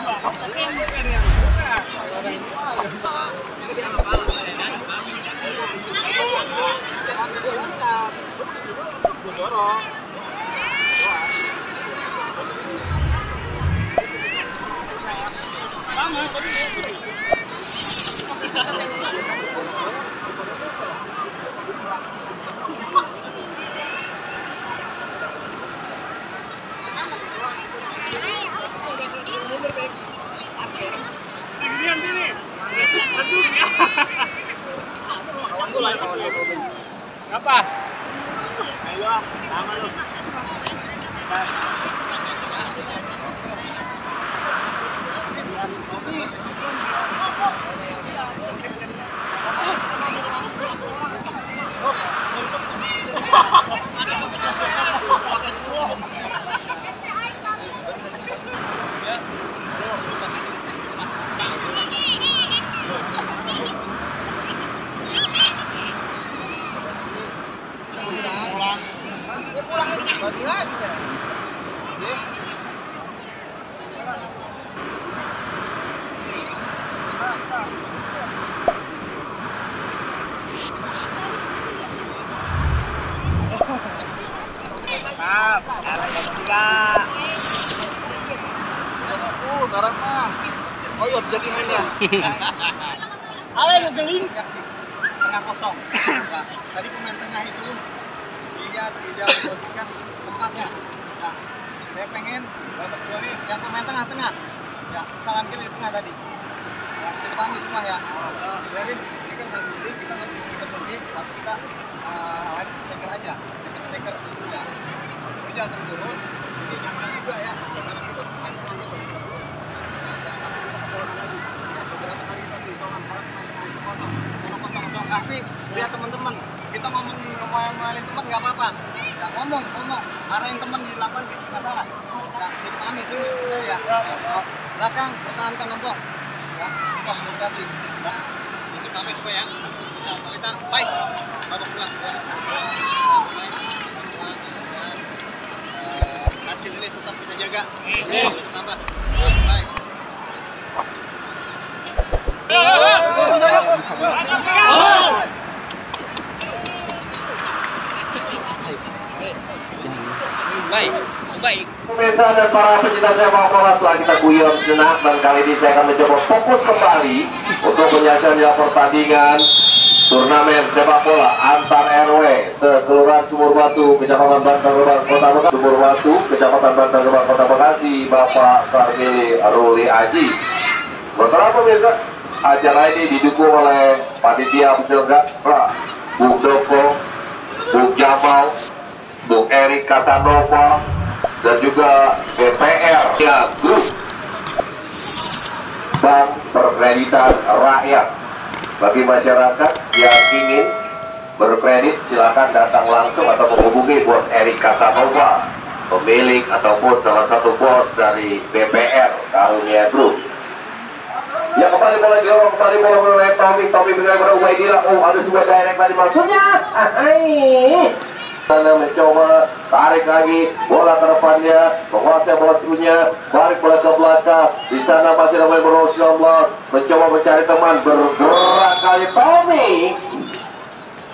Lama, udah kedua. Apa? Ayo, sama lu. Maaf, tiga. Ya sepuluh, garam mah. Oh iya, jadi mainnya. Ale lu geling. Tengah kosong. Nah, tadi pemain tengah itu dia tidak memposisikan tempatnya. Nah, saya pengen babak kedua nih yang pemain tengah-tengah. Ya, kesalahan kita di tengah tadi. Ya, pahami semua ya. Biarin striker nggak beli, kita nggak beli striker beli, tapi kita uh, lain striker aja. Striker striker. Ya. Tapi jangan terturun. Ini jangan juga ya. Karena kita pemain tengahnya bagus bagus. Nah, jangan sampai kita kecolongan lagi. Ya, beberapa kali kita dicolongan karena pemain tengah itu kosong. Tapi lihat teman-teman, kita ngomong ngomelin teman nggak apa-apa. Ya, ngomong, ngomong, marahin teman di lapangan gitu masalah. Ya, jadi pahami sini. Ya, ya. Belakang, pertahankan nombok. Ya, wah, berarti. Ya, jadi pahami semua ya. Ya, kita baik. Babak dua. Ya. Eh, hasil ini tetap kita jaga. Kita tambah. Baik. Pemirsa dan para pecinta sepak bola setelah kita guyon sejenak dan kali ini saya akan mencoba fokus kembali untuk menyaksikan pertandingan turnamen sepak bola antar RW sekelurahan Sumur Batu, Kecamatan Bantar Gebang, Kota Bekasi, Sumur Batu, Kecamatan Bantar Gebang, Kota Bekasi, Bapak Sarmili Ruli Aji. Sementara pemirsa, acara ini didukung oleh panitia penyelenggara Bung Doko, Bung Jamal, Bung Erik Casanova, dan juga BPR ya grup Bank Perkreditan Rakyat bagi masyarakat yang ingin berkredit silakan datang langsung atau menghubungi bos Erik Casanova pemilik ataupun salah satu bos dari BPR Karunia Group Ya kembali bola jorong, kembali bola oleh Tommy, Tommy dengan berubah gila. Oh ada sebuah direct tadi maksudnya. Hai. Mencoba tarik lagi bola ke depannya, menguasai bola punya, balik bola ke belakang. Di sana masih ramai Allah mencoba mencari teman bergerak kali Tommy.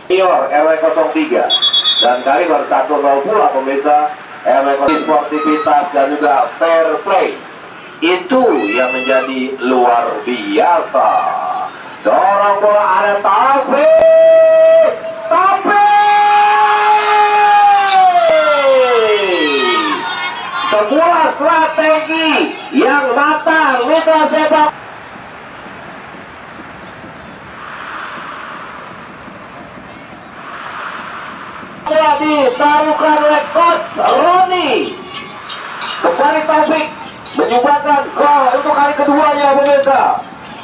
Senior RW 03 dan kali baru 1-0 pula pemirsa RW sportivitas dan juga fair play. Itu yang menjadi luar biasa. Dorong bola ada tapi sebuah strategi yang matang mitra sepak bola ditaruhkan oleh coach Roni. Kembali Taufik menyumbangkan gol untuk kali keduanya pemirsa.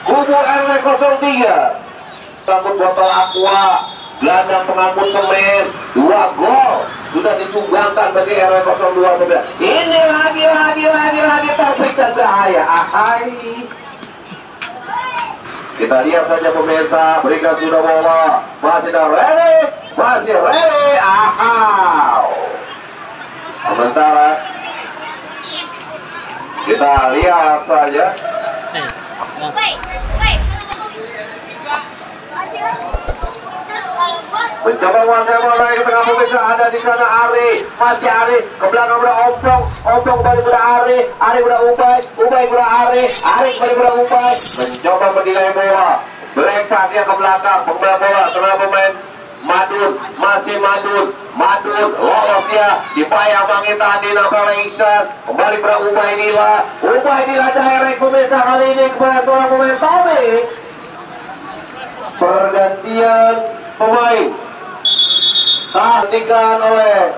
Kubu RW 03 sambut botol aqua gelandang pengangkut semen dua gol sudah disumbangkan bagi RW 02 ini lagi lagi lagi lagi topik dan bahaya ahai. Kita lihat saja pemirsa berikan sudah bola masih dah ready masih ready ahau. Sementara kita lihat saja. Eh, Mencoba menguasai bola ke tengah pemirsa ada di sana Ari. Masih Ari ke belakang udah Ompong. Ompong balik udah Ari. Ari udah Ubay Ubay udah Ari. Ari balik udah Ubay mencoba menilai bola. Berempat dia ke belakang pembola bola tengah pemain. Madun masih Madun. Madun lolos ya dibayar Bangita Andi Nabala Iksan kembali pada Ubay Nila. Ubay Nila direct pemirsa kali ini kepada seorang pemain. Tommy. Pergantian pemain Tantikan oleh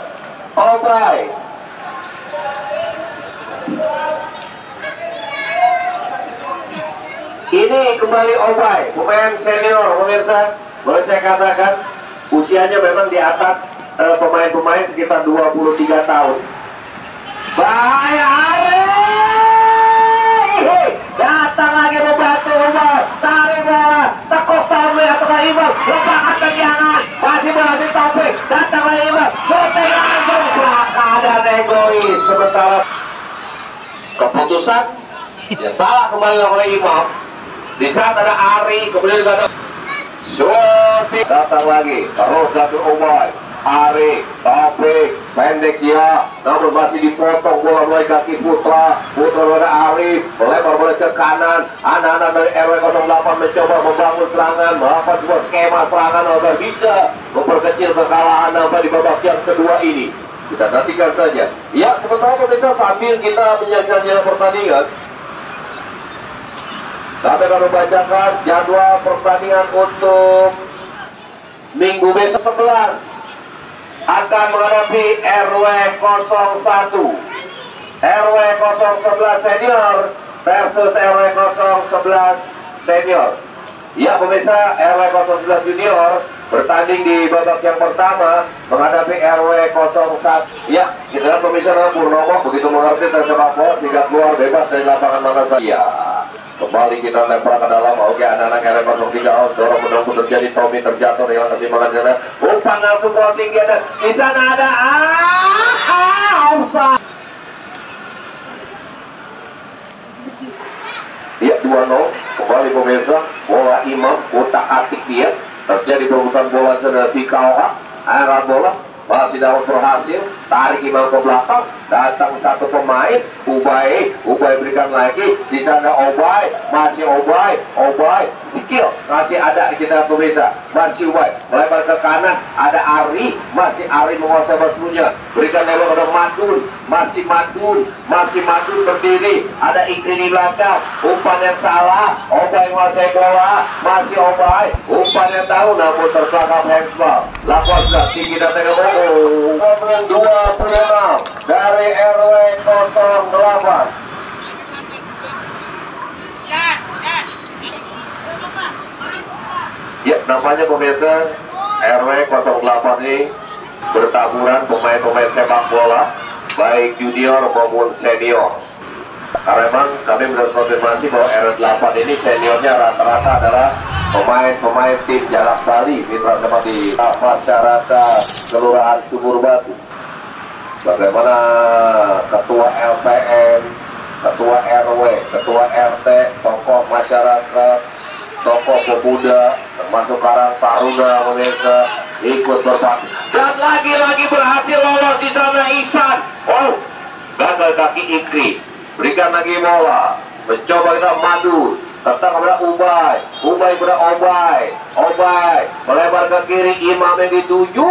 Obay. Ini kembali Obay Pemain senior pemirsa. Boleh saya katakan Usianya memang di atas eh, Pemain-pemain sekitar 23 tahun. Bahaya Datang lagi membantu Umar Tarik bola Tekuk Tommy atau Imam. Lepakan tendangan Masih berhasil Taufik Datang lagi Imam Shooting langsung. Keadaan egois. Sementara Keputusan Yang salah kembali oleh Imam. Di saat ada Ari Kemudian juga ada Shooting Datang lagi. Terus dari Umar. Ari, Taufik, pendek ya, namun masih dipotong bola mulai kaki Putra, Putra pada Ari, melebar bola ke kanan, anak-anak dari RW 08 mencoba membangun serangan, melakukan sebuah skema serangan agar bisa memperkecil kekalahan nampak di babak yang kedua ini. Kita nantikan saja. Ya, sementara pemirsa sambil kita menyaksikan pertandingan, kami akan membacakan jadwal pertandingan untuk minggu besok 11 akan menghadapi RW 01 RW 011 senior versus RW 011 senior. Ya pemirsa RW 011 junior bertanding di babak yang pertama menghadapi RW 01 Ya kita pemirsa Purnomo begitu mengerti sepak bola sehingga keluar bebas dari lapangan mana saja Kembali kita lempar ke dalam. Oke, anak-anak RW 03 out. Dorong menunggu terjadi Tommy terjatuh. Yang kasih makan sana. Umpan langsung crossing di atas. Di sana ada ah, ah, offside. Iya 2-0 kembali pemirsa bola Imam otak atik dia terjadi perebutan bola sana di KOA arah bola masih dapat berhasil tarik Imam ke belakang datang satu pemain Ubay Ubay berikan lagi. Di sana Ubay masih Ubay Ubay skill masih ada kita pemirsa masih Ubay melebar ke kanan ada Ari masih Ari menguasai basuhnya berikan lebar kepada Madun masih Madun masih Madun berdiri. Ada Ikri di belakang umpan yang salah Ubay menguasai bola masih Ubay umpan yang tahu namun tertangkap handsball lakukan tinggi dan tengah Oh, 26 dari RW 08 Ya, namanya pemirsa RW 08 ini bertaburan pemain-pemain sepak bola baik junior maupun senior. Karena memang kami konfirmasi bahwa RW 8 ini seniornya rata-rata adalah pemain-pemain tim Jalak Bali mitra sepak di masyarakat Kelurahan Sumur Batu. Bagaimana ketua LPM, ketua RW, ketua RT, tokoh masyarakat, tokoh pemuda, termasuk Karang Taruna pemirsa ikut berparti dan lagi-lagi berhasil lolos di sana Isan. Oh, gagal kaki Ikri. Berikan lagi bola. Mencoba kita madu. Tetap kepada Ubay. Ubay kepada Obay. Obay melebar ke kiri. Imam yang dituju.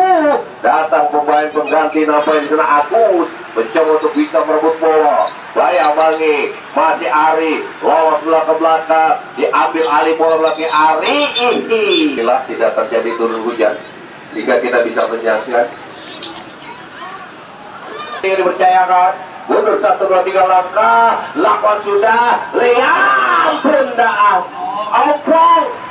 Datang pemain pengganti namanya di sana Agus. Mencoba untuk bisa merebut bola. Bayang Bangi. Masih Ari. Lolos bola ke belakang. Diambil alih bola belakang Ari. Ihi. Inilah tidak terjadi turun hujan. Sehingga kita bisa menyaksikan. Ini dipercayakan mundur satu dua tiga langkah lakukan sudah lihat bunda opong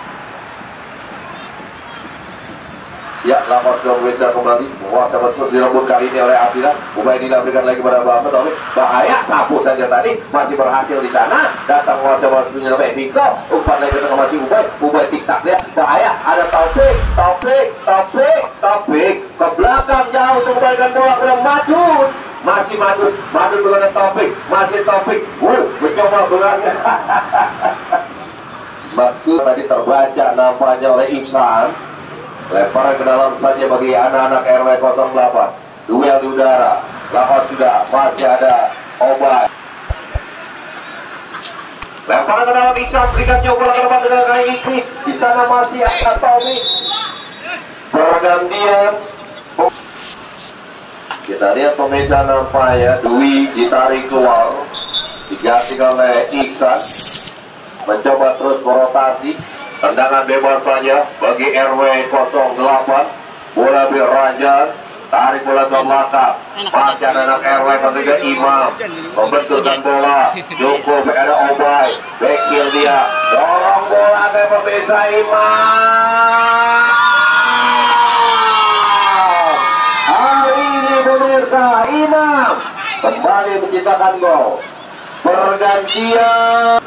Ya, lapor ke pemirsa kembali. Wah, sama seperti direbut kali ini oleh Abdillah. Ubay diberikan lagi pada Muhammad Taufik. Bahaya, sapu saja tadi. Masih berhasil di sana. Datang sama punya Mehiko. Umpan lagi ke masih Ubay. Ubay tiktak dia. Bahaya, ada Taufik. Taufik, Taufik, Taufik. Ke belakang jauh untuk kembalikan bola. Udah maju. Masih maju. Maju dengan Taufik. Masih Taufik. Uh, mencoba bolanya. Maksud tadi terbaca nampaknya oleh Iksan. Lemparan ke dalam saja bagi anak-anak RW 08. Duel di udara. Lawan sudah masih ada obat. Lemparan ke dalam Iksan berikan ke depan dengan kali ini. Di sana masih ada Tommy. Pergantian. Lihat pemirsa nampaknya Dwi ditarik keluar. Digantikan oleh Iksan. Mencoba terus merotasi. Tendangan bebas saja bagi RW 08. Bola Raja tarik bola ke belakang. Masih ada anak RW ketiga Imam. Membentulkan bola. Cukup ada Obay. Bekil dia. Dorong bola ke pemirsa Imam. Hari ini pemirsa Imam kembali menciptakan gol. Pergantian.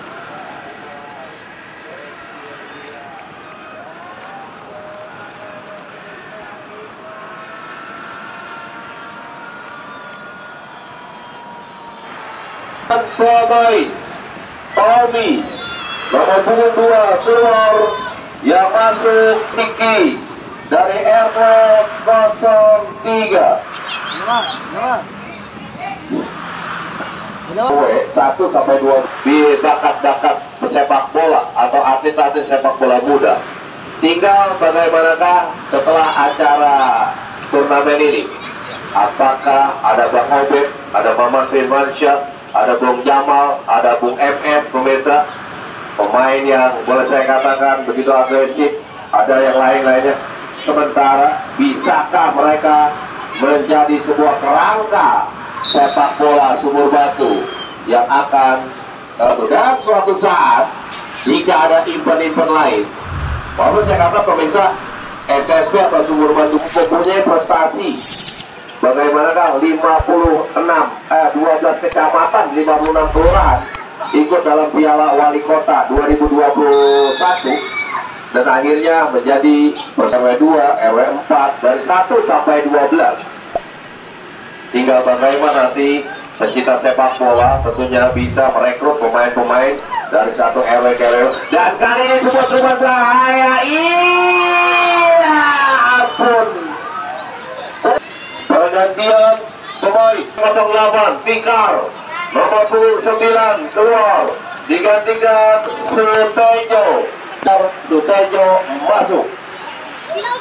Pemain Tommy nomor punggung dua keluar yang masuk Niki dari RW 03 satu sampai dua di bakat-bakat pesepak bola atau atlet-atlet sepak bola muda. Tinggal bagaimanakah setelah acara turnamen ini? Apakah ada Bang Obed, ada Maman Firmansyah, ada Bung Jamal, ada Bung MS pemirsa, pemain yang boleh saya katakan begitu agresif, ada yang lain-lainnya. Sementara bisakah mereka menjadi sebuah kerangka sepak bola sumur batu yang akan uh, suatu saat jika ada event-event lain, walaupun saya kata pemirsa SSB atau sumur batu mempunyai prestasi. Bagaimanakah 56 eh 12 kecamatan 56 kelurahan ikut dalam Piala Wali Kota 2021 dan akhirnya menjadi RW 2, RW 4 dari 1 sampai 12. Tinggal bagaimana nanti pecinta sepak bola tentunya bisa merekrut pemain-pemain dari satu RW ke RW dan kali ini semua rumah saya iya ampun. Pergantian pemain nomor 8 Tikar nomor 9 keluar. Digantikan Sutejo Sutejo masuk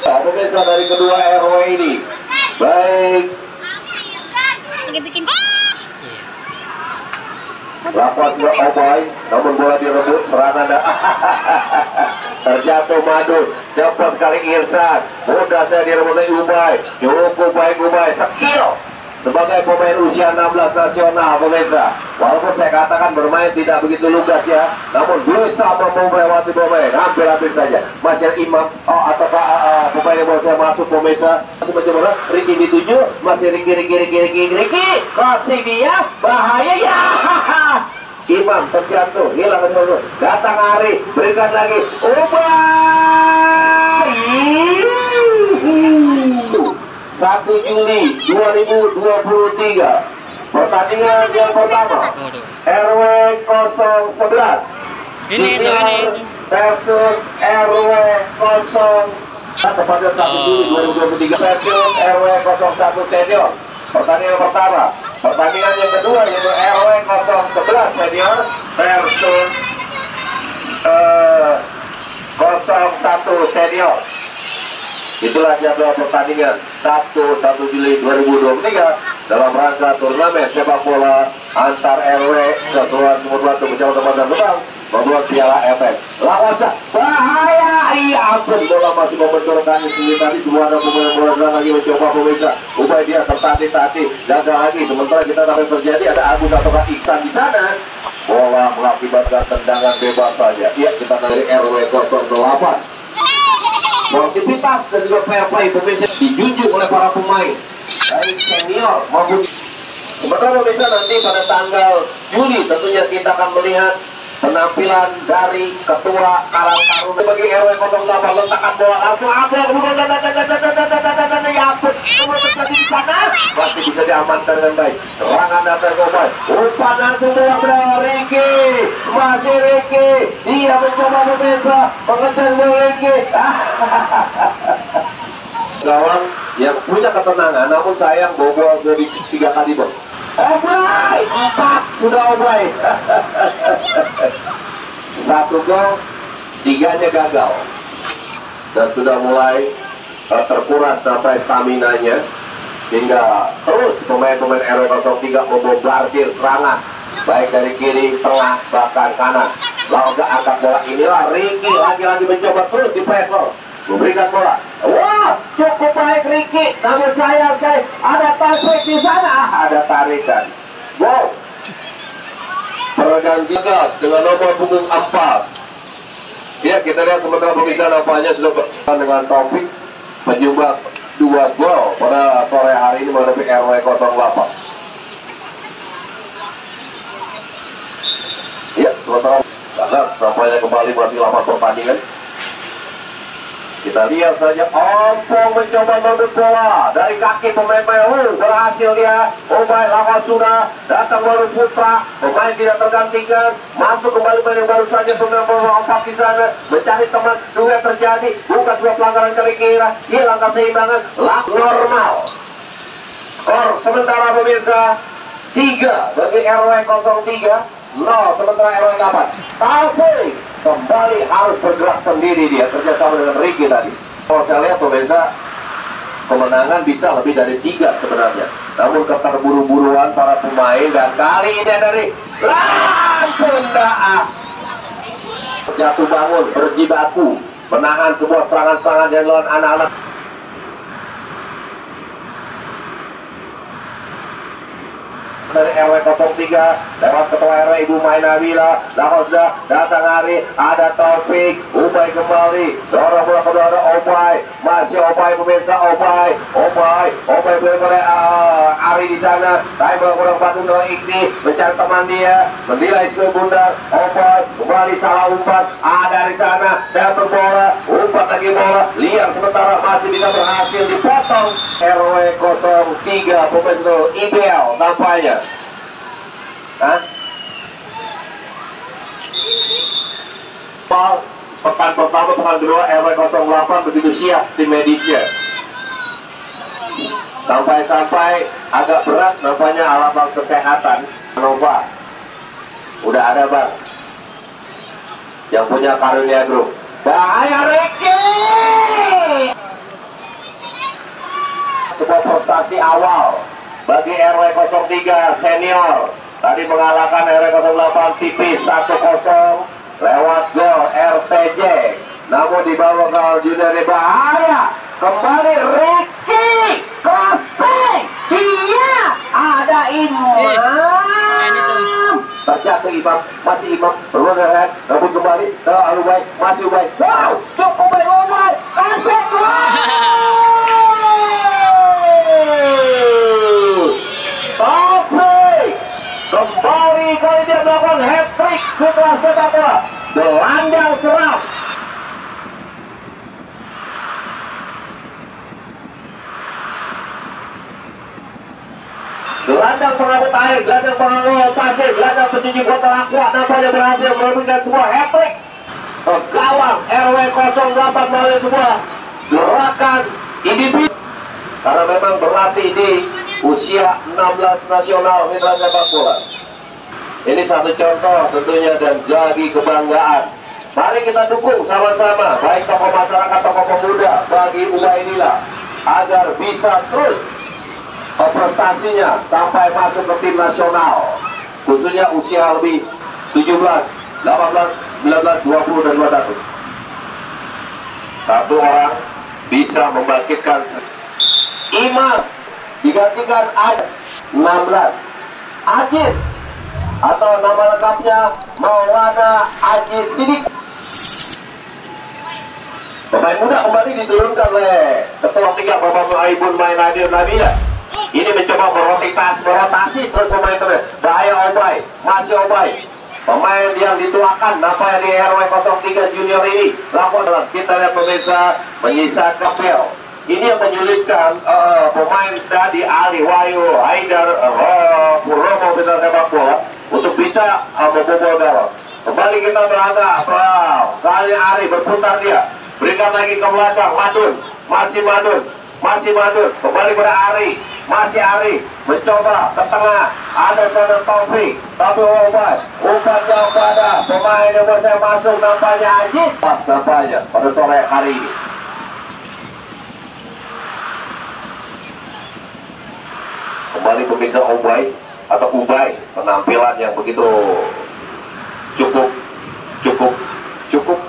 pemirsa dari kedua RW ini baik Lapas ke Obay, namun bola direbut, serangan dah. Terjatuh madu, cepat sekali Irsan. Mudah saya direbut oleh Ubay. Cukup baik Ubay, skill. Sebagai pemain usia 16 nasional pemirsa. Walaupun saya katakan bermain tidak begitu lugas ya. Namun bisa melewati pemain. Hampir-hampir saja. Masih Imam oh, Atau uh, pemain yang baru saya masuk pemirsa. Mencoba Ricky dituju. Masih Ricky, Ricky, Ricky, Ricky, Ricky Kasih dia. Bahaya ya. Imam terjatuh. Hilang dulu Datang Ari. Berikan lagi. Ubay 1 Juli 2023 pertandingan yang pertama RW 011 Ini, itu, ini. versus RW 0 tepatnya 1 Juli 2023 versus RW 01 senior. Pertandingan pertama. Pertandingan yang kedua yaitu RW 011 senior versus eh, 01 senior Itulah jadwal pertandingan Sabtu 1 Juli 2023 dalam rangka turnamen sepak bola antar RW Kesatuan Sumur Batu Kecamatan Bandar Gebang membuat Piala FF. Lawan bahaya, iya ampun. Bola masih membenturkan di sini. Tadi semua ada pemain bola lagi mencoba pemirsa upaya dia tertati tadi. Gagal lagi. Sementara kita sampai terjadi ada Agus atau Iksan di sana. Bola mengakibatkan tendangan bebas saja. Iya kita dari RW 08 sportivitas dan juga fair play pemirsa dijunjung oleh para pemain. Baik senior maupun Sementara pemirsa nanti pada tanggal Juli tentunya kita akan melihat penampilan dari ketua Karang Taruna bagi RW 08 letakkan bola langsung apa kemudian ya ampun kemudian terjadi di sana masih bisa diamankan dengan baik serangan dasar Gobay umpan langsung bola berapa Ricky masih Ricky dia mencoba pemirsa mengejar Ricky gawang yang punya ketenangan namun sayang bobol dari tiga kali bos Obray empat! Sudah Obray satu gol tiganya gagal. Dan sudah mulai uh, terkuras sampai stamina nya sehingga terus pemain-pemain RW 03 membombardir serangan. Baik dari kiri, tengah, bahkan kanan. Lalu angkat bola inilah Ricky lagi-lagi mencoba terus di pressure memberikan bola. Wah, cukup baik Ricky. Namun sayang sekali ada tarik di sana. Ada tarikan. Wow. Pergantian gas dengan nomor punggung 4. Ya, kita lihat sementara pemirsa nampaknya sudah bertahan dengan topik menyumbang dua gol pada sore hari ini menghadapi RW 08. Ya, sementara Gas nampaknya kembali masih 8 pertandingan. Kita lihat saja Ompong mencoba merebut bola. Dari kaki pemain Mehu berhasil dia. Oh baik lama sudah datang baru Putra. Pemain tidak tergantikan. Masuk kembali pemain yang baru saja. Pemain Ompong di sana. Mencari teman. Juga terjadi. Bukan sebuah pelanggaran kira-kira. Hilang keseimbangan lak normal. Skor sementara pemirsa. 3 bagi RW 03 nol sementara RW 8 Taufik kembali harus bergerak sendiri dia kerjasama dengan Ricky tadi. Kalau saya lihat pemirsa kemenangan bisa lebih dari tiga sebenarnya. Namun keterburu-buruan para pemain dan kali ini dari langsung jatuh bangun berjibaku menahan sebuah serangan-serangan yang lawan anak-anak dari RW 03 lewat ketua RW Ibu Mai Nabila Lakosa datang hari ada Taufik Ubay kembali dorong bola ada Obay masih Obay pemirsa Obay Obay Obay boleh uh, Ari di sana tapi bola kurang batu dengan Ikni mencari teman dia menilai skill bundar Obay kembali salah umpan ada di sana dan berbola umpan lagi bola liar sementara masih bisa berhasil dipotong RW 03 pemirsa ideal tampaknya Hah? Pal, pekan pertama, pekan kedua RW 08 begitu siap tim medisnya. Sampai-sampai agak berat nampaknya alamat kesehatan Nova. Udah ada bang. Yang punya karunia grup. Bahaya Ricky! Sebuah prestasi awal bagi RW 03 senior tadi mengalahkan RW 08 tipis 1-0 lewat gol RTJ namun di bawah gol junior bahaya. Kembali Ricky crossing. Dia ada Imam. Terjatuh Imam. Masih Imam. Berubah dengan namun kembali. Ke Alubai masih Ubay wow cukup baik Ubay sampai gol Taufik kembali kali dia melakukan hat trick setelah sepak bola gelandang serap gelandang air, gelandang pengangkut pasir, gelandang pencuci botol aqua nampaknya berhasil memberikan sebuah hat trick ke gawang RW 08 melalui sebuah gerakan individu karena memang berlatih di usia 16 nasional mitra sepak bola. Ini satu contoh tentunya dan jadi kebanggaan. Mari kita dukung sama-sama baik tokoh masyarakat, tokoh pemuda bagi Ubaidillah agar bisa terus prestasinya sampai masuk ke tim nasional. Khususnya usia lebih 17, 18, 19, 20 dan 21 satu. Orang bisa membangkitkan Imam digantikan ada 16 Ajis atau nama lengkapnya Maulana Ajis Sidik Pemain muda kembali diturunkan oleh ketua tiga Bapak Muhaibun Main Nadir Nabila. Ini mencoba merotasi, merotasi terus pemain terus. Bahaya Obay, masih Obay. Pemain yang dituakan nampaknya di RW 03 Junior ini. Lakukan kita lihat pemirsa menyisa kapel. Ini yang menyulitkan eh, pemain tadi Ali Wayu, Haidar, uh, Romo bisa sepak bola untuk bisa uh, membobol gawang. Kembali kita berada, wow, kali Ari berputar dia, berikan lagi ke belakang, Madun, masih Madun, masih Madun, kembali pada Ari, masih Ari, mencoba ke tengah, ada sana Taufik, tapi obat, umpannya pada pemain yang bisa masuk nampaknya Ajis, pas nampaknya pada sore hari ini. Kembali pemirsa Ubay atau Ubay, penampilan yang begitu cukup cukup cukup.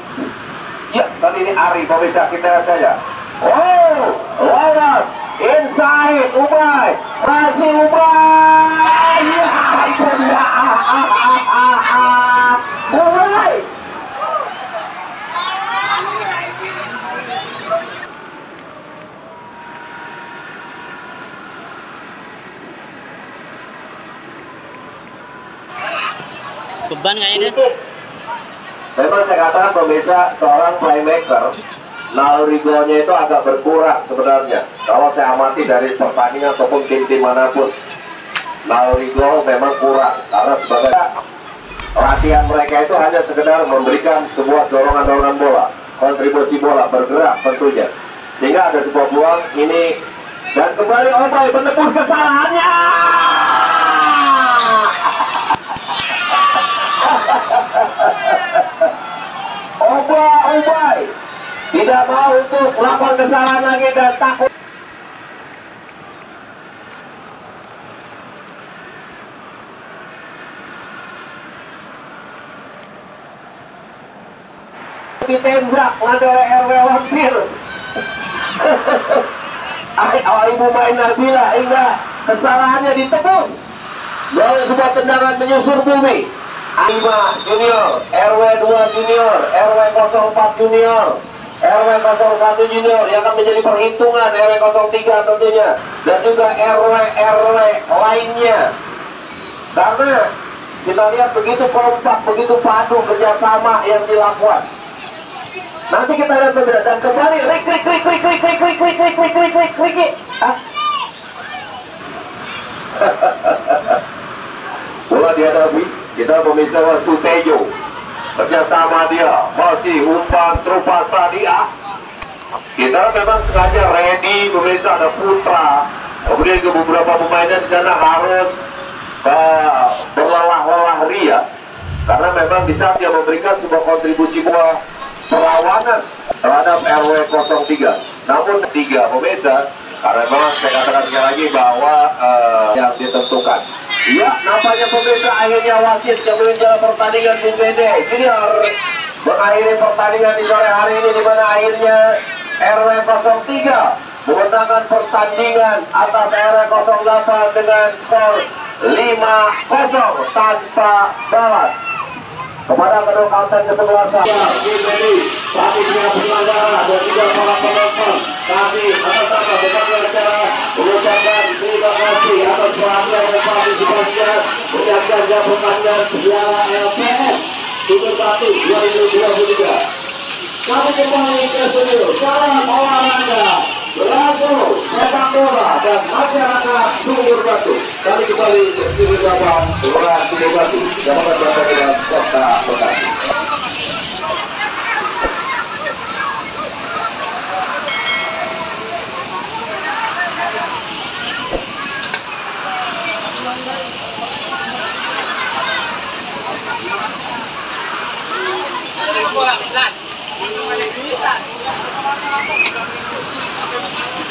Ya kali ini Ari pemirsa kita saja. Oh lawan inside Umay. Masih Umay. Ya itu dia Umay. Beban kayaknya. Memang saya katakan pemirsa seorang playmaker. Nalrigonya itu agak berkurang sebenarnya. Kalau saya amati dari pertandingan ataupun tim-tim mana pun. Nalrigo memang kurang. Karena sebagai latihan mereka itu hanya sekedar memberikan sebuah dorongan-dorongan bola. Kontribusi bola bergerak tentunya. Sehingga ada sebuah peluang ini. Dan kembali Obay menebus kesalahannya Oba, Obay tidak mau untuk melakukan kesalahan lagi dan takut. Ditembak lagi oleh RW Wampir Ay, oh, ibu main Nabila hingga kesalahannya ditebus. Dari sebuah tendangan menyusur bumi. 5 junior, RW 2 junior, RW 04 junior, RW 01 junior yang akan menjadi perhitungan RW 03 tentunya dan juga RW RW lainnya karena kita lihat begitu kompak, begitu padu kerjasama yang dilakukan nanti kita lihat berbeda dan kembali rik rik rik rik rik rik rik rik rik rik rik rik rik rik bola dihadapi kita pemirsa Sutejo kerjasama dia masih umpan trupa Sadia. Kita memang sengaja ready pemirsa ada Putra. Kemudian ke beberapa pemainnya di sana harus uh, berlelah-lelah ria. Karena memang di saat dia memberikan sebuah kontribusi bola perlawanan terhadap RW 03 namun tiga pemirsa karena memang saya katakan sekali lagi bahwa uh, yang ditentukan Ya, nampaknya pemirsa akhirnya wasit yang menunjukkan pertandingan Bung Dede Junior mengakhiri pertandingan di sore hari ini di mana akhirnya RW 03 memenangkan pertandingan atas RW 08 dengan skor 5-0 tanpa balas kepada kedua kapten kesebelasan. Ya, Bung kami punya penyelenggara dan juga para penonton. Kami atas nama berbagai acara mengucapkan terima kasih atas perhatian dan partisipasinya menjaga pertandingan Piala LPS Super 1 2023. Kami kembali ke studio. Salam olahraga, beragu, sepak bola, dan masyarakat Sumur Batu. Kami kembali ke studio cabang Sumur Batu, Kecamatan Batu dengan Kota Bekasi.